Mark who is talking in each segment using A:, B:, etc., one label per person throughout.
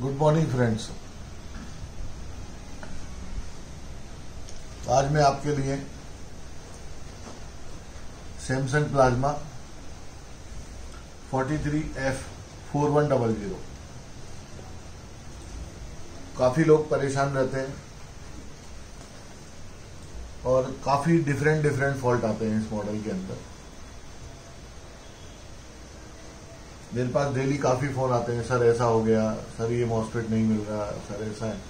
A: Good morning friends आज मैं आपके लिए सैमसंग प्लाज्मा 43F 4100 काफ़ी लोग परेशान रहते हैं और काफ़ी डिफरेंट डिफरेंट फॉल्ट आते हैं इस मॉडल के अंदर। मेरे पास डेली काफ़ी फ़ोन आते हैं, सर, ऐसा हो गया, सर, ये मॉस्फेट नहीं मिल रहा, सर, ऐसा है।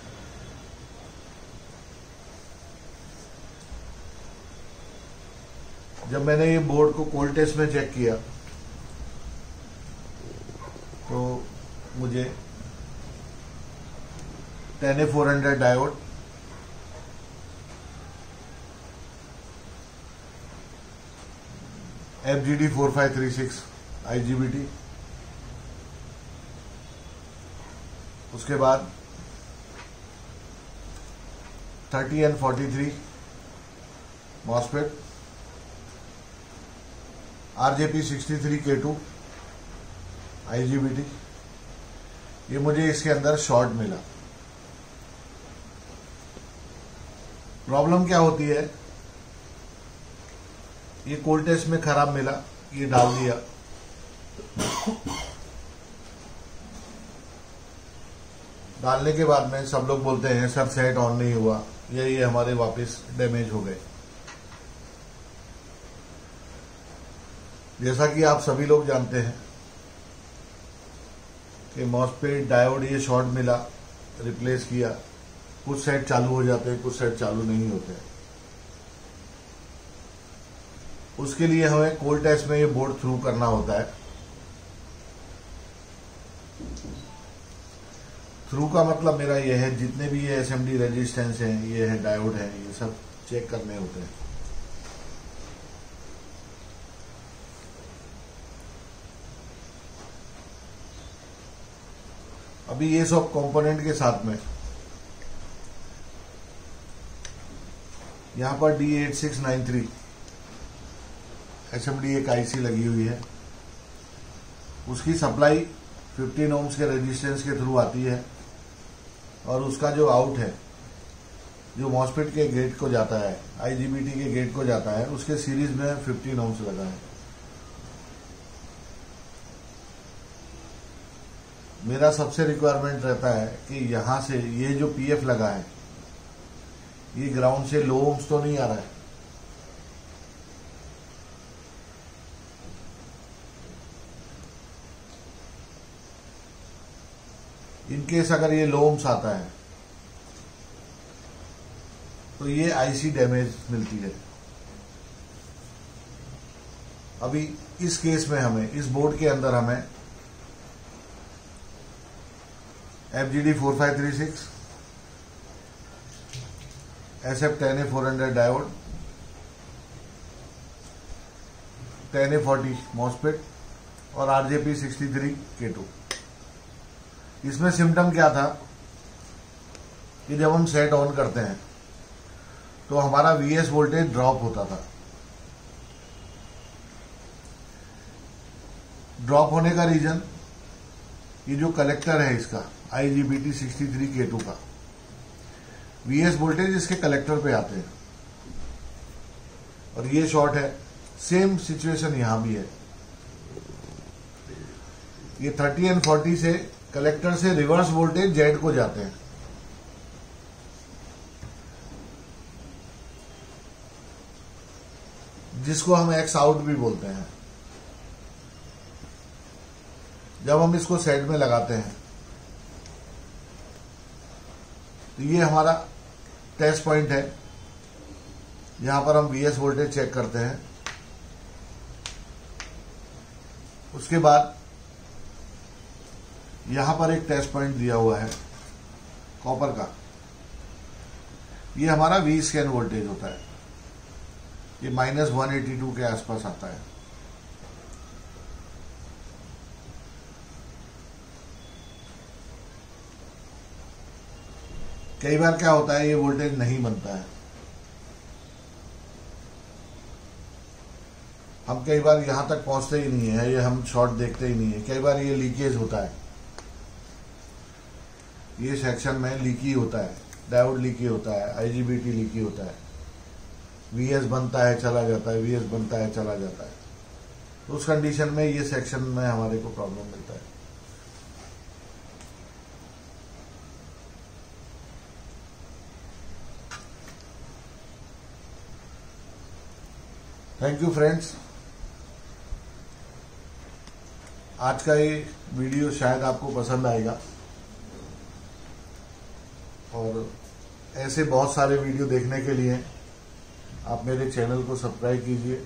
A: जब मैंने ये बोर्ड को कोल्ड टेस्ट में चेक किया तो मुझे ten A four hundred diode F G D four five three six I G B T उसके बाद thirty and forty three MOSFET RJP sixty three K two IGBT ये मुझे इसके अंदर शॉर्ट मिला। प्रॉब्लम क्या होती है? ये कोल्ड टेस्ट में खराब मिला, ये डाल दिया। डालने के बाद में सब लोग बोलते हैं, सर सेट ऑन नहीं हुआ। ये ये हमारे वापस डैमेज हो गए. जैसा कि आप सभी लोग जानते हैं कि मॉसपेट डायोड ये शॉर्ट मिला रिप्लेस किया। कुछ सेट चालू हो जाते हैं, कुछ सेट चालू नहीं होते उसके लिए हमें कोल्ड टेस्ट में ये बोर्ड थ्रू करना होता है। थ्रू का मतलब मेरा ये है, जितने भी ये एसएमडी रेजिस्टेंस हैं, ये है डायोड है, ये सब चेक करने होते हैं। अभी ये सब कंपोनेंट के साथ में। यहाँ पर D eight six nine three S M D एक आईसी लगी हुई है। उसकी सप्लाई 15 ओम्स के रेजिस्टेंस के थ्रू आती है। और उसका जो आउट है, जो मॉस्पिट के गेट को जाता है आईजीबीटी के गेट को जाता है, उसके सीरीज़ में 15 ओम्स लगा है। मेरा सबसे रिक्वायरमेंट रहता है कि यहाँ से ये जो पीएफ लगा है, ये ग्राउंड से लो ओम्स तो नहीं आ रहा है। इनकेस अगर ये लोम्स आता है तो ये आईसी डैमेज मिलती है। अभी इस केस में हमें, इस बोर्ड के अंदर हमें F G D four five three six S F ten A four hundred diode ten A forty MOSFET और RJP sixty three K two इसमें सिम्टम क्या था? कि जब हम सेट ऑन करते हैं तो हमारा वीएस वोल्टेज ड्रॉप होता था। ड्रॉप होने का रीजन ये जो कलेक्टर है इसका आईजीबीटी 63 के टू का वीएस वोल्टेज इसके कलेक्टर पे आते हैं। और ये शॉर्ट है सेम सिचुएशन यहाँ भी है। ये 30 एंड 40 से कलेक्टर से रिवर्स वोल्टेज जेड को जाते हैं। जिसको हम एक्स आउट भी बोलते हैं। जब हम इसको सेट में लगाते हैं तो ये हमारा टेस्ट पॉइंट है। यहाँ पर हम वीएस वोल्टेज चेक करते हैं। उसके बाद यहाँ पर एक टेस्ट पॉइंट दिया हुआ है कॉपर का। ये हमारा वी स्कैन वोल्टेज होता है। ये माइनस वन एटी टू के आसपास आता है। कई बार क्या होता है, ये वोल्टेज नहीं बनता है। हम कई बार यहाँ तक पहुँचते ही नहीं है, ये हम शॉर्ट देखते ही नहीं है। कई बार ये लीकेज होता है। ये सेक्शन में लीकी होता है डायोड लीकी होता है आईजीबीटी लीकी होता है। वीएस बनता है, चला जाता है वीएस बनता है, चला जाता है। तो उस कंडीशन में ये सेक्शन में हमारे को प्रॉब्लम मिलता है। थैंक यू फ्रेंड्स आज का ये वीडियो शायद आपको पसंद आएगा। और ऐसे बहुत सारे वीडियो देखने के लिए आप मेरे चैनल को सब्सक्राइब कीजिए।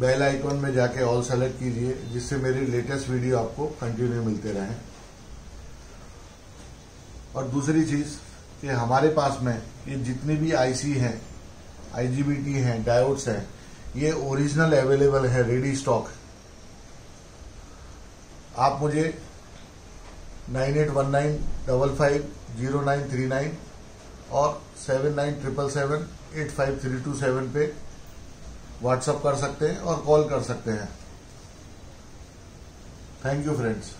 A: बेल आइकॉन में जाके ऑल सेलेक्ट कीजिए, जिससे मेरे लेटेस्ट वीडियो आपको कंटिन्यू मिलते रहें। और दूसरी चीज़ कि हमारे पास में ये जितनी भी आईसी हैं आईजीबीटी हैं डायोड्स हैं, ये ओरिजिनल अवेलेबल है रेडी स्टॉक आप मुझे nine eight one nine double five zero nine three nine और seven nine triple seven eight five three two seven पे व्हाट्सअप कर सकते हैं और कॉल कर सकते हैं। Thank you friends